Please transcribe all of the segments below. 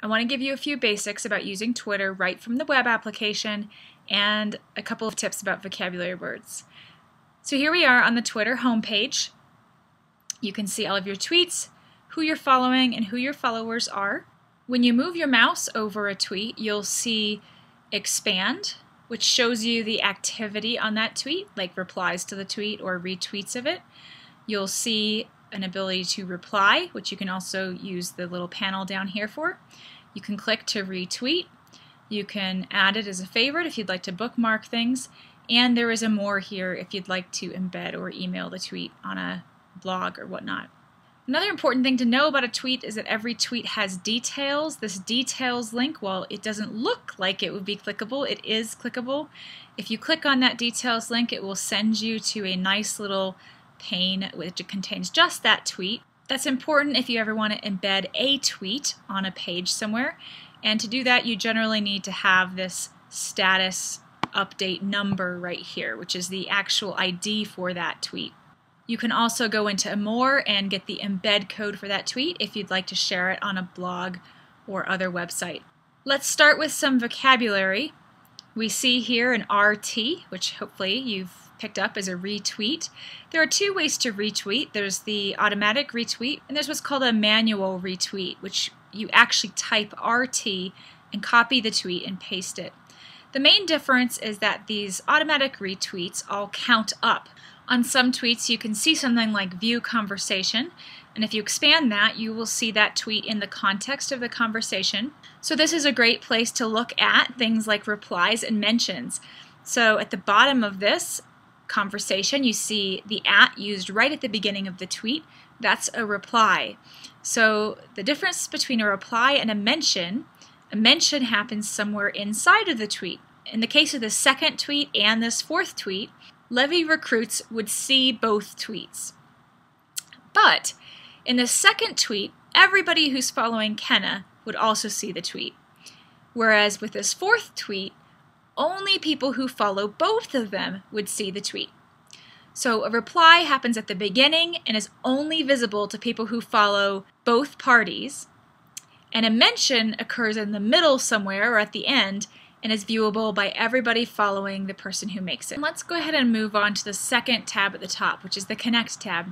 I want to give you a few basics about using Twitter right from the web application and a couple of tips about vocabulary words. So here we are on the Twitter homepage. You can see all of your tweets, who you're following, and who your followers are. When you move your mouse over a tweet, you'll see expand, which shows you the activity on that tweet, like replies to the tweet or retweets of it. You'll see an ability to reply, which you can also use the little panel down here for. You can click to retweet. You can add it as a favorite if you'd like to bookmark things. And there is a more here if you'd like to embed or email the tweet on a blog or whatnot. Another important thing to know about a tweet is that every tweet has details. This details link, while it doesn't look like it would be clickable, it is clickable. If you click on that details link, it will send you to a nice little pane which contains just that tweet. That's important if you ever want to embed a tweet on a page somewhere. And to do that, you generally need to have this status update number right here, which is the actual ID for that tweet. You can also go into more and get the embed code for that tweet if you'd like to share it on a blog or other website. Let's start with some vocabulary. We see here an RT, which hopefully you've picked up as a retweet. There are two ways to retweet. There's the automatic retweet, and there's what's called a manual retweet, which you actually type RT and copy the tweet and paste it. The main difference is that these automatic retweets all count up. On some tweets, you can see something like view conversation, and if you expand that, you will see that tweet in the context of the conversation. So, this is a great place to look at things like replies and mentions. So, at the bottom of this, conversation, you see the at used right at the beginning of the tweet. That's a reply. So the difference between a reply and a mention, a mention happens somewhere inside of the tweet. In the case of the second tweet and this fourth tweet, Levy recruits would see both tweets. But in the second tweet, everybody who's following Kenna would also see the tweet. Whereas with this fourth tweet, only people who follow both of them would see the tweet. So a reply happens at the beginning and is only visible to people who follow both parties. And a mention occurs in the middle somewhere or at the end and is viewable by everybody following the person who makes it. Let's go ahead and move on to the second tab at the top, which is the Connect tab.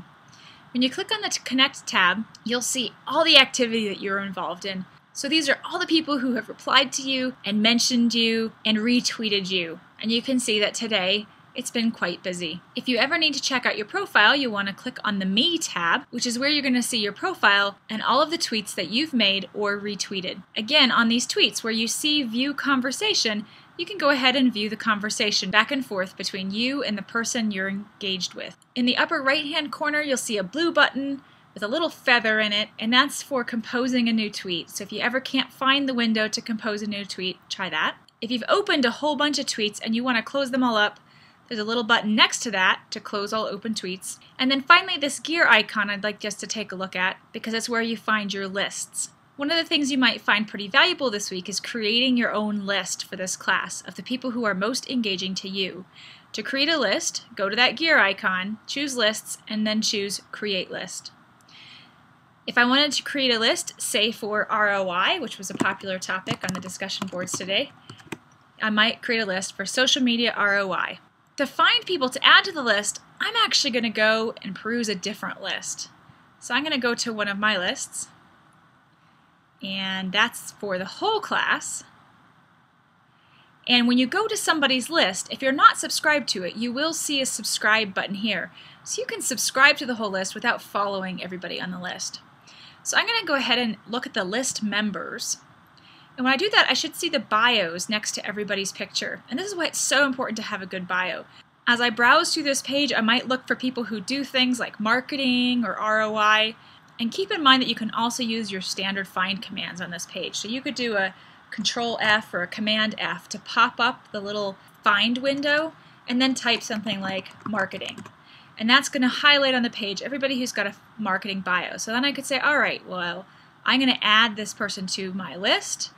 When you click on the Connect tab, you'll see all the activity that you're involved in. So these are all the people who have replied to you and mentioned you and retweeted you. And you can see that today it's been quite busy. If you ever need to check out your profile, you'll want to click on the Me tab, which is where you're going to see your profile and all of the tweets that you've made or retweeted. Again, on these tweets where you see View Conversation, you can go ahead and view the conversation back and forth between you and the person you're engaged with. In the upper right hand corner, you'll see a blue button with a little feather in it, and that's for composing a new tweet. So if you ever can't find the window to compose a new tweet, try that. If you've opened a whole bunch of tweets and you want to close them all up, there's a little button next to that to close all open tweets. And then finally, this gear icon I'd like just to take a look at because it's where you find your lists. One of the things you might find pretty valuable this week is creating your own list for this class of the people who are most engaging to you. To create a list, go to that gear icon, choose lists, and then choose create list. If I wanted to create a list, say for ROI, which was a popular topic on the discussion boards today, I might create a list for social media ROI. To find people to add to the list, I'm actually going to go and peruse a different list. So I'm going to go to one of my lists, and that's for the whole class. And when you go to somebody's list, if you're not subscribed to it, you will see a subscribe button here. So you can subscribe to the whole list without following everybody on the list. So I'm going to go ahead and look at the list members. And when I do that, I should see the bios next to everybody's picture. And this is why it's so important to have a good bio. As I browse through this page, I might look for people who do things like marketing or ROI. And keep in mind that you can also use your standard find commands on this page. So you could do a control F or a command F to pop up the little find window and then type something like marketing and that's going to highlight on the page everybody who's got a marketing bio. So then I could say, all right, well, I'm going to add this person to my list.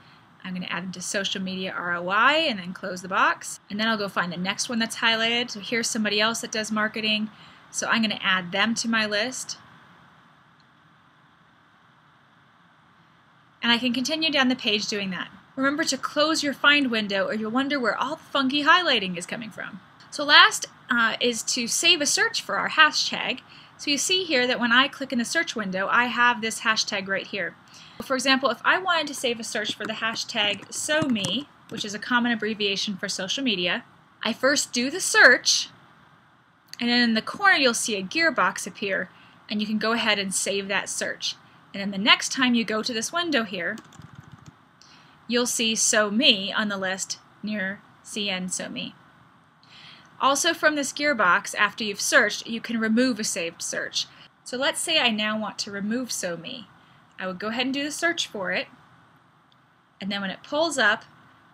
I'm going to add them to social media ROI and then close the box. And then I'll go find the next one that's highlighted. So here's somebody else that does marketing. So I'm going to add them to my list. And I can continue down the page doing that. Remember to close your find window or you'll wonder where all the funky highlighting is coming from. So last uh, is to save a search for our hashtag. So you see here that when I click in the search window, I have this hashtag right here. For example, if I wanted to save a search for the hashtag SoMe, which is a common abbreviation for social media, I first do the search, and then in the corner you'll see a gearbox appear, and you can go ahead and save that search. And then the next time you go to this window here, you'll see SoMe on the list near CN SoMe. Also from this gearbox, after you've searched, you can remove a saved search. So let's say I now want to remove SoMe. I would go ahead and do the search for it, and then when it pulls up,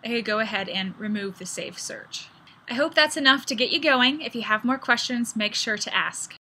I could go ahead and remove the saved search. I hope that's enough to get you going. If you have more questions, make sure to ask.